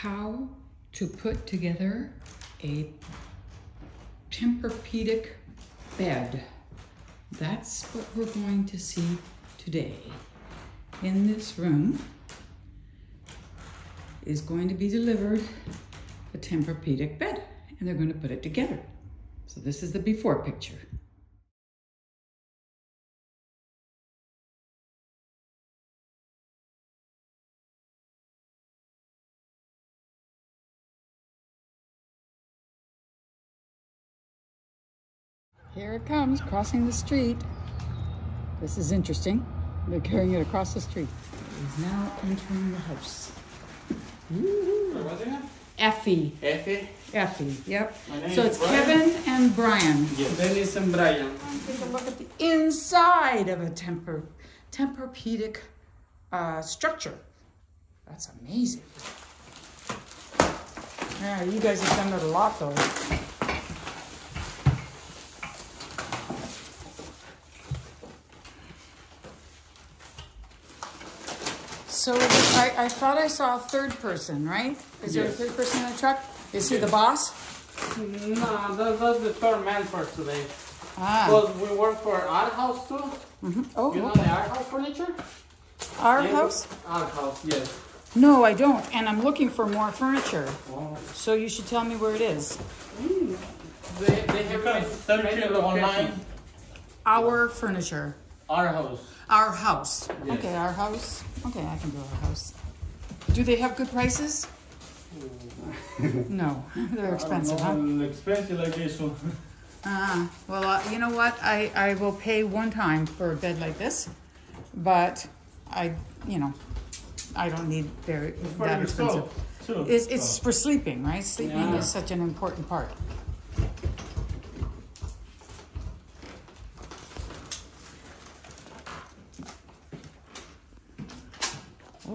how to put together a Tempur-Pedic bed. That's what we're going to see today. In this room is going to be delivered a Tempur-Pedic bed and they're going to put it together. So this is the before picture. Here it comes, crossing the street. This is interesting. They're carrying it across the street. He's now entering the house. What's your name? Effie. Effie. Effie, yep. So it's Brian. Kevin and Brian. Yes. Dennis and Brian. Take a look at the inside of a temper, Tempur-Pedic uh, structure. That's amazing. Yeah, you guys have done that a lot though. So I, I thought I saw a third person, right? Is there a third person in the truck? Is he the boss? No, that, that's the third man for today. Ah. Well, we work for Art House too. Mhm. oh, You know the Art House furniture? our Yeah, house? Art House, yes. No, I don't, and I'm looking for more furniture. Wow. So you should tell me where it is. They, they have many- search many online. Our furniture. Art House. Our house. Yes. Okay, our house. Okay, I can do our house. Do they have good prices? no, they're expensive, huh? Expensive like this one. Uh, well, uh, you know what? I, I will pay one time for a bed like this, but I, you know, I don't need very that expensive. It's, it's for sleeping, right? Sleeping Yeah. is such an important part.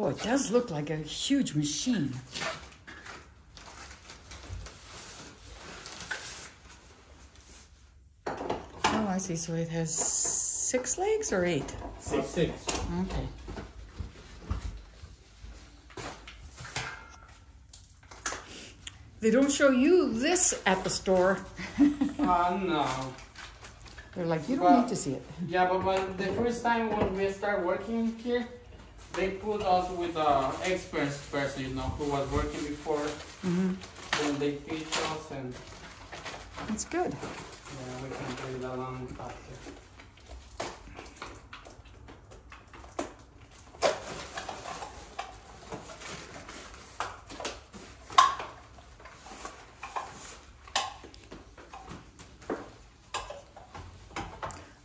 Oh, it does look like a huge machine. Oh, I see. So it has six legs or eight? Six, six. Okay. They don't show you this at the store. Uh, no. They're like, you don't Well- need to see it. Yeah, but, but the first time when we start working here, they put us with an experienced person, you know, who was working before. hmm Then they teach us and That's good. yeah, we can do it along faster.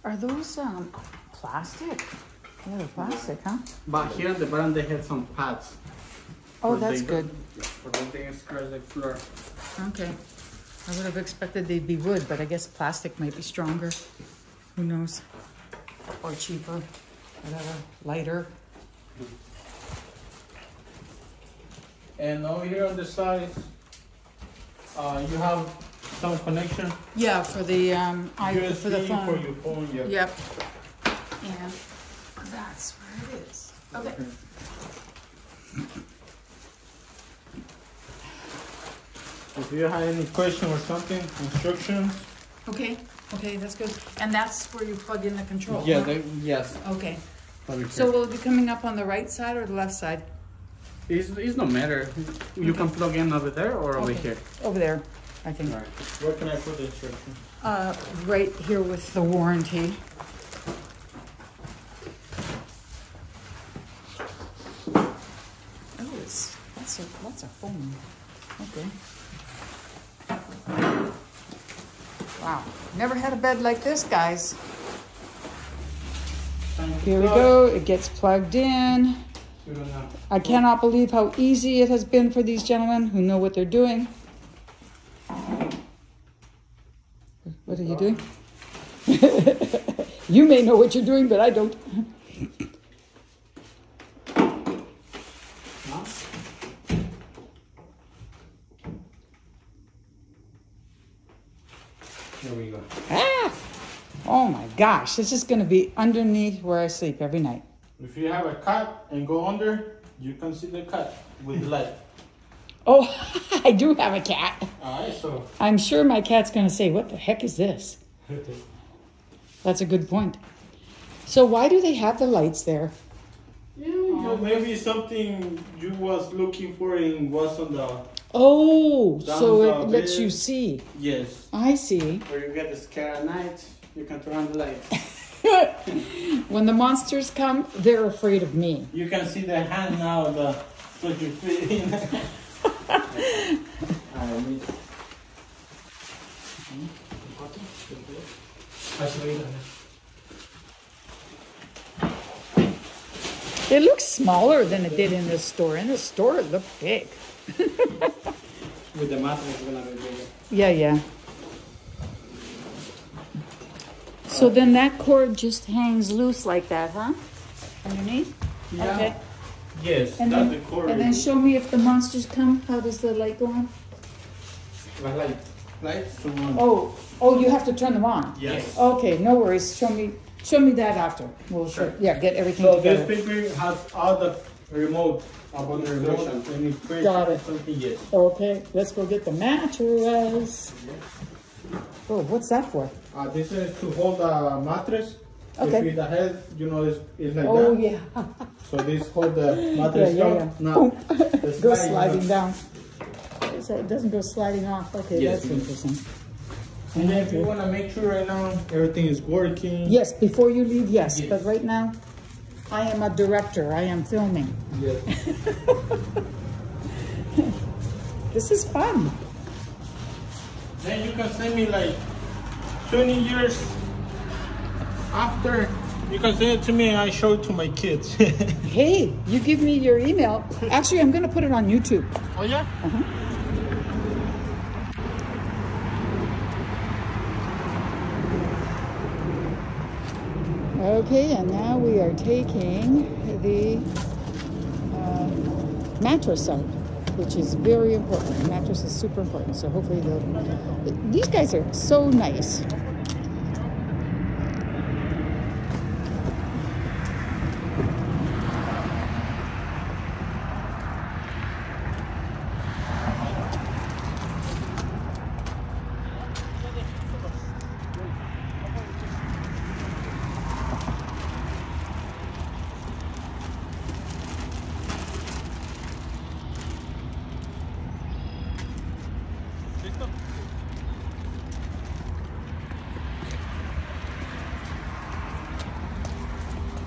Are those um plastic? Yeah, plastic, huh? But here at the bottom they have some pads. Oh, that's good. For the things scratch the floor. Okay. I would have expected they'd be wood, but I guess plastic might be stronger. Who knows? Or cheaper, whatever, lighter. And over here on the side, uh, you have some connection. Yeah, for the um, I for the phone. for your phone. Yeah. Yep. And that's where it is. Okay. If you have any question or something, instructions. Okay. Okay, that's good. And that's where you plug in the control. Yeah, huh? they, yes. Okay. So here. will it be coming up on the right side or the left side? it's, it's no matter. You can plug in over there or over Okay. here. Over there, I think. Alright. Where can I put the instructions? Uh, right here with the warranty. Oh, it's, that's a, foam. Okay. Wow, never had a bed like this, guys. Here we go, it gets plugged in. I cannot believe how easy it has been for these gentlemen who know what they're doing. What are you doing? you may know what you're doing, but I don't. There we go. Ah! Oh my gosh, this is going to be underneath where I sleep every night. If you have a cut and go under, you can see the cut with light. Oh, I do have a cat. Alright, so I'm sure my cat's going to say, What the heck is this? That's a good point. So, why do they have the lights there? yeah, know, maybe something you was looking for in was on the Oh, so the it lets you see. yes. I see. Where you get scared at night, you can turn on the light. when the monsters come, they're afraid of me. You can see the hand now, the what you in. It looks smaller than it did in the store. In the store, it looked big. With the mattress, it's gonna be bigger. Yeah, yeah. So then that cord just hangs loose like that, huh? Underneath? Okay. Yes, And that's then, the core. and then show me if the monsters come. How does the light go on? But like, lights to one. Oh, oh, you have to turn them on. Yes. Okay, no worries. Show me, show me that after. We'll show, yeah, get everything So this together. paper has all the remote about the remote and it press Got it. something. Yes. Okay, let's go get the mattress. Oh, what's that for? Uh, this is to hold the mattress. Okay. If it's the head, you know, it's, it's like Oh, that. yeah. So this hold the Yeah, mattress yeah, down. yeah. Now, Boom. the Go sliding down. So it doesn't go sliding off. Okay, Yes, that's ma'am. interesting. And then if you want to make sure right now everything is working. Yes, before you leave, yes, Yes. but right now, I am a director. I am filming. Yes. This is fun. Then you can send me like 20 years after. You can send it to me and I show it to my kids. Hey, you give me your email. Actually, I'm going to put it on YouTube. oh yeah? Uh-huh. Okay, and now we are taking the uh, mattress out, which is very important. The mattress is super important. So hopefully they'll. These guys are so nice.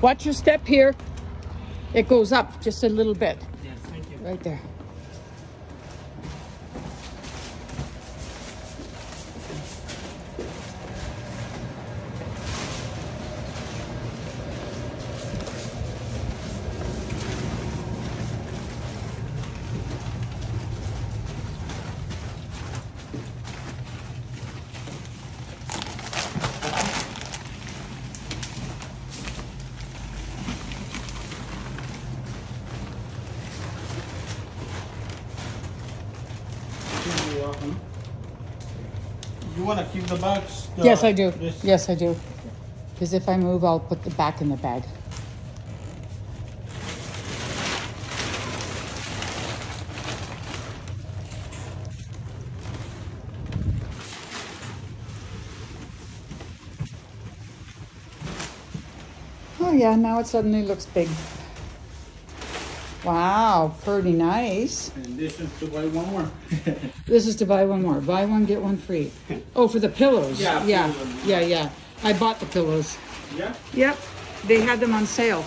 Watch your step here. It goes up just a little bit. Yes, thank you. Right there. You want to keep the bags? the- Yes, I do. this- Yes, I do. Because if I move, I'll put the back in the bag. Oh yeah, now it suddenly looks big. Wow, pretty nice. And this is to buy one more. This is to buy one more. Buy one, get one free. Oh, for the pillows. Yeah, yeah, pillows. yeah, yeah. I bought the pillows. yeah? Yep, they had them on sale.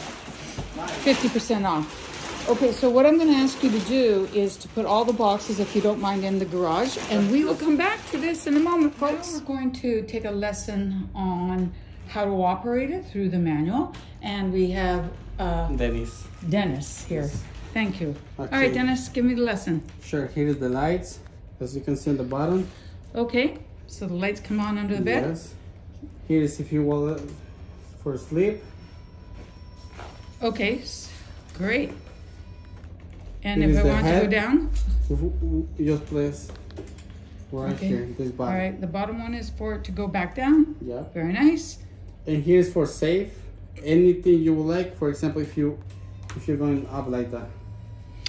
50% off. Okay, so what I'm going to ask you to do is to put all the boxes, if you don't mind, in the garage, and we will come back to this in a moment, folks. We're going to take a lesson on how to operate it through the manual, and we have uh, Dennis. Dennis here. Thank you. All right, Dennis, give me the lesson. Sure, here is the lights. As you can see on the bottom. Okay, so the lights come on under the bed. Yes. Here is if you want it for sleep. Okay, great. And It if I the want to go down, w- w- Just place right Okay. here, this all bottom. right, the bottom one is for it to go back down. Yeah. Very nice. And here is for safe. Anything you would like. For example, if you if you're going up like that.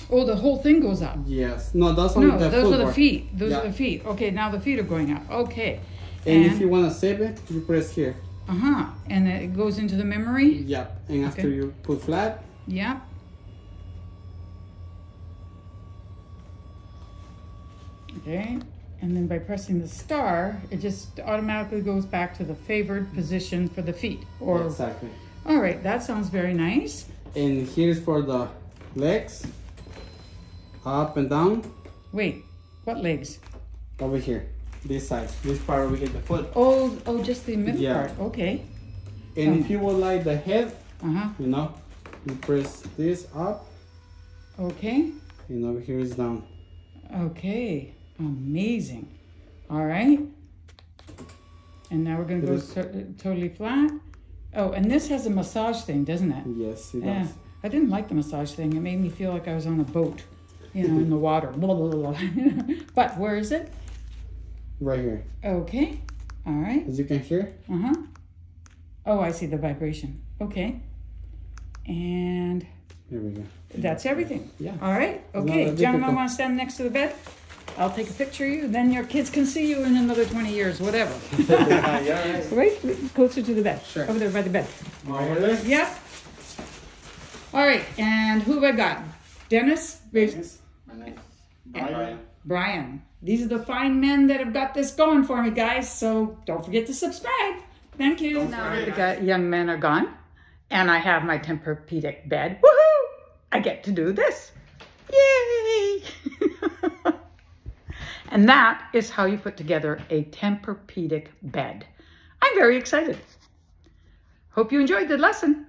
Oh, the whole thing goes up. Yes. No, that's only No, the those are the feet. Those Yeah. are the feet. Okay, now the feet are going up. Okay. And, And- if you want to save it, you press here. Uh huh. And it goes into the memory. Yep. And after Okay. you put flat, Yeah. Okay. And then by pressing the star, it just automatically goes back to the favored position for the feet. Or exactly. All right, that sounds very nice. And here's for the legs, up and down, Wait, what legs? over here, this side, this part over here, the foot. Oh, oh, just the middle Yeah. part. Okay. And Oh. if you would like the head, Uh huh. you know, you press this up, Okay. and over here is down. Okay. Amazing. All right. And now we're gonna It go totally flat. Oh, and this has a massage thing, doesn't it? Yes, it Yeah. does. I didn't like the massage thing. It made me feel like I was on a boat, you know, in the water. Blah, blah, blah, blah. but where is it? Right here, Okay. All right. as you can hear. Uh huh. Oh, I see the vibration. Okay. And Here we go. that's everything. Yeah. All right. Okay. Gentlemen, difficult. want to stand next to the bed? I'll take a picture of you. Then your kids can see you in another 20 years, whatever. yeah, right? Closer to the bed. Sure. Over there by the bed. Over there. Yep. All right. And who have I got? Dennis? My name Brian. Brian. These are the fine men that have got this going for me, guys. So don't forget to subscribe. Thank you. Now the young men are gone, and I have my Tempur-Pedic bed. Woohoo! I get to do this. Yay! and that is how you put together a Tempur-Pedic bed. I'm very excited. Hope you enjoyed the lesson.